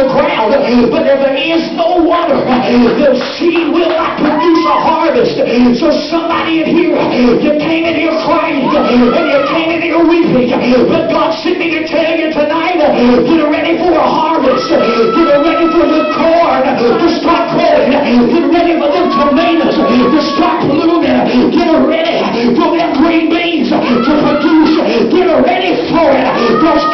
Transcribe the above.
the ground, but if there is no water, the seed will not produce a harvest. So somebody in here, you came in here crying, and you came in here weeping, but God sent me to tell you tonight, get ready for a harvest. Get ready for the corn to start growing. Get ready for the tomatoes to start blooming. Get ready for them green beans to produce. Get ready for it. Those